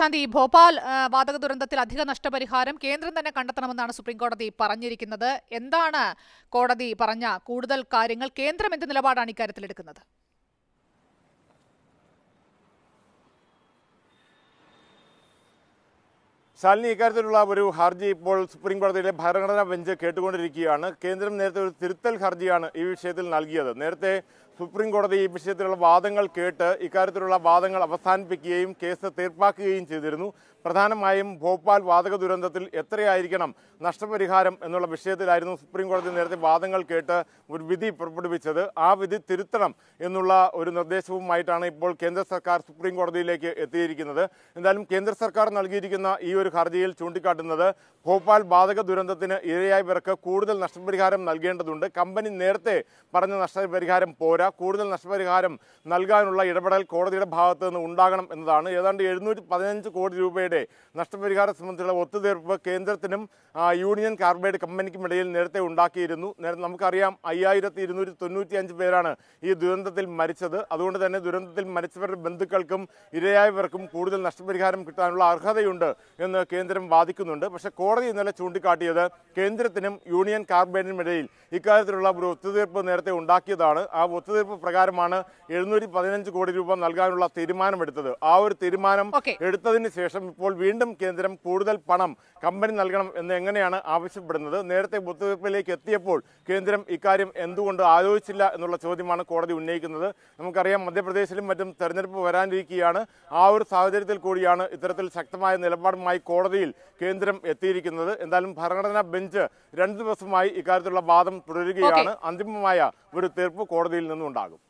ശാന്തി ഭോപ്പാൽ ആ, വാതക ദുരന്തത്തിൽ അധിക നഷ്ടപരിഹാരം കേന്ദ്രം തന്നെ കണ്ടെത്തണമെന്നാണ് സുപ്രീംകോടതി പറഞ്ഞിരിക്കുന്നത്. എന്താണ് കോടതി പറഞ്ഞ കൂടുതൽ കാര്യങ്ങൾ? കേന്ദ്രം എന്ത് നിലപാടാണ് ഇക്കാര്യത്തിൽ എടുക്കുന്നത്? ശാലിനി ഇക്കാര്യത്തിലുള്ള ഒരു ഹർജി ഇപ്പോൾ സുപ്രീം കോടതിയിലെ ഭരണഘടനാ ബെഞ്ച് കേട്ടുകൊണ്ടിരിക്കുകയാണ്. കേന്ദ്രം നേരത്തെ ഒരു തിരുത്തൽ ഹർജിയാണ് ഈ വിഷയത്തിൽ നൽകിയത്. നേരത്തെ സുപ്രീം കോടതി ഈ വിഷയത്തിലുള്ള വാദങ്ങൾ കേട്ട് ഇക്കാര്യത്തിലുള്ള വാദങ്ങൾ അവസാനിപ്പിക്കുകയും കേസ് തീർപ്പാക്കുകയും ചെയ്തിരുന്നു. പ്രധാനമായും ഭോപ്പാൽ വാതക ദുരന്തത്തിൽ എത്രയായിരിക്കണം നഷ്ടപരിഹാരം എന്നുള്ള വിഷയത്തിലായിരുന്നു സുപ്രീം കോടതി നേരത്തെ വാദങ്ങൾ കേട്ട് ഒരു വിധി പുറപ്പെടുവിച്ചത്. ആ വിധി തിരുത്തണം എന്നുള്ള ഒരു നിർദ്ദേശവുമായിട്ടാണ് ഇപ്പോൾ കേന്ദ്ര സർക്കാർ സുപ്രീം കോടതിയിലേക്ക് എത്തിയിരിക്കുന്നത്. എന്തായാലും കേന്ദ്ര സർക്കാർ നൽകിയിരിക്കുന്ന ഈ ഒരു ഹർജിയിൽ ചൂണ്ടിക്കാട്ടുന്നത് ഭോപ്പാൽ വാതക ദുരന്തത്തിന് ഇരയായവർക്ക് കൂടുതൽ നഷ്ടപരിഹാരം നൽകേണ്ടതുണ്ട്. കമ്പനി നേരത്തെ പറഞ്ഞ നഷ്ടപരിഹാരം പോരാ. കൂടുതൽ നഷ്ടപരിഹാരം നൽകാനുള്ള ഇടപെടൽ കോടതിയുടെ ഭാഗത്ത് നിന്ന് ഉണ്ടാകണം എന്നതാണ്. ഏതാണ്ട് എഴുന്നൂറ്റി പതിനഞ്ച് കോടി രൂപയുടെ നഷ്ടപരിഹാരം സംബന്ധിച്ചുള്ള ഒത്തുതീർപ്പ് കേന്ദ്രത്തിനും യൂണിയൻ കാർബൈഡ് കമ്പനിക്കും ഇടയിൽ നേരത്തെ ഉണ്ടാക്കിയിരുന്നു. നമുക്കറിയാം അയ്യായിരത്തി ഇരുന്നൂറ്റി തൊണ്ണൂറ്റി അഞ്ച് പേരാണ് ഈ ദുരന്തത്തിൽ മരിച്ചത്. അതുകൊണ്ട് തന്നെ ദുരന്തത്തിൽ മരിച്ചവരുടെ ബന്ധുക്കൾക്കും ഇരയായവർക്കും കൂടുതൽ നഷ്ടപരിഹാരം കിട്ടാനുള്ള അർഹതയുണ്ട് എന്ന് കേന്ദ്രം വാദിക്കുന്നുണ്ട്. പക്ഷേ കോടതി ഇന്നലെ ചൂണ്ടിക്കാട്ടിയത് കേന്ദ്രത്തിനും യൂണിയൻ കാർബൈഡിനും ഇടയിൽ ഇക്കാര്യത്തിലുള്ള ഒരു ഒത്തുതീർപ്പ് നേരത്തെ ഉണ്ടാക്കിയതാണ്. ആ ഒത്തുതീർപ്പ് പ്രകാരമാണ് എഴുന്നൂറ്റി പതിനഞ്ച് കോടി രൂപ നൽകാനുള്ള തീരുമാനമെടുത്തത്. ആ ഒരു തീരുമാനം എടുത്തതിന് ശേഷം ഇപ്പോൾ വീണ്ടും കേന്ദ്രം കൂടുതൽ പണം കമ്പനി നൽകണം എന്ന് എങ്ങനെയാണ് ആവശ്യപ്പെടുന്നത്? നേരത്തെ ഒത്തുതീർപ്പിലേക്ക് എത്തിയപ്പോൾ കേന്ദ്രം ഇക്കാര്യം എന്തുകൊണ്ട് ആലോചിച്ചില്ല എന്നുള്ള ചോദ്യമാണ് കോടതി ഉന്നയിക്കുന്നത്. നമുക്കറിയാം മധ്യപ്രദേശിലും മറ്റും തെരഞ്ഞെടുപ്പ് വരാനിരിക്കുകയാണ്. ആ ഒരു സാഹചര്യത്തിൽ കൂടിയാണ് ഇത്തരത്തിൽ ശക്തമായ നിലപാടുമായി കോടതിയിൽ കേന്ദ്രം എത്തിയിരിക്കുന്നത്. എന്തായാലും ഭരണഘടനാ ബെഞ്ച് രണ്ട് ദിവസമായി ഇക്കാര്യത്തിലുള്ള വാദം തുടരുകയാണ്. അന്തിമമായ ഒരു തീർപ്പ് കോടതിയിൽ നിന്നുണ്ടാകും